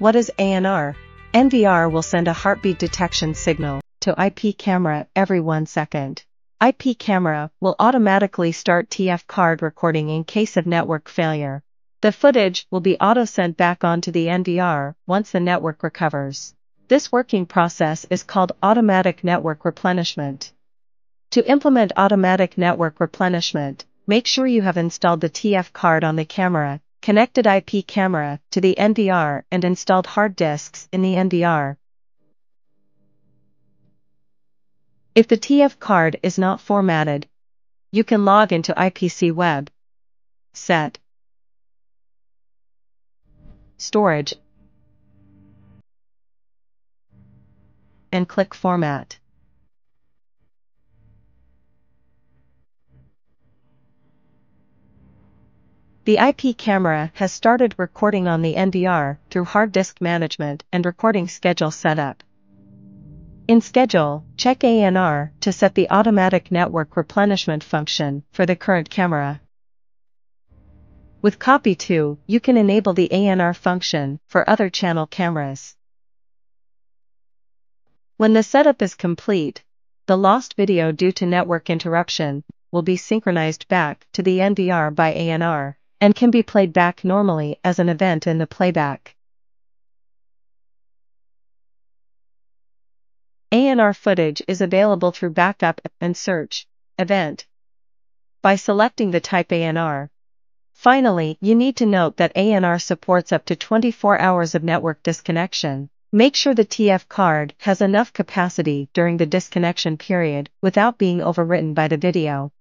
What is ANR? NVR will send a heartbeat detection signal to IP camera every one second. IP camera will automatically start TF card recording in case of network failure. The footage will be auto-sent back onto the NVR once the network recovers. This working process is called automatic network replenishment. To implement automatic network replenishment, make sure you have installed the TF card on the camera, connected IP camera to the NVR and installed hard disks in the NVR. If the TF card is not formatted, you can log into IPC Web. Set. Storage. And click Format. The IP camera has started recording on the NVR through hard disk management and recording schedule setup. In schedule, check ANR to set the automatic network replenishment function for the current camera. With copy 2, you can enable the ANR function for other channel cameras. When the setup is complete, the lost video due to network interruption will be synchronized back to the NVR by ANR and can be played back normally as an event in the playback. ANR footage is available through backup and search event by selecting the type ANR. Finally, you need to note that ANR supports up to 24 hours of network disconnection. Make sure the TF card has enough capacity during the disconnection period without being overwritten by the video.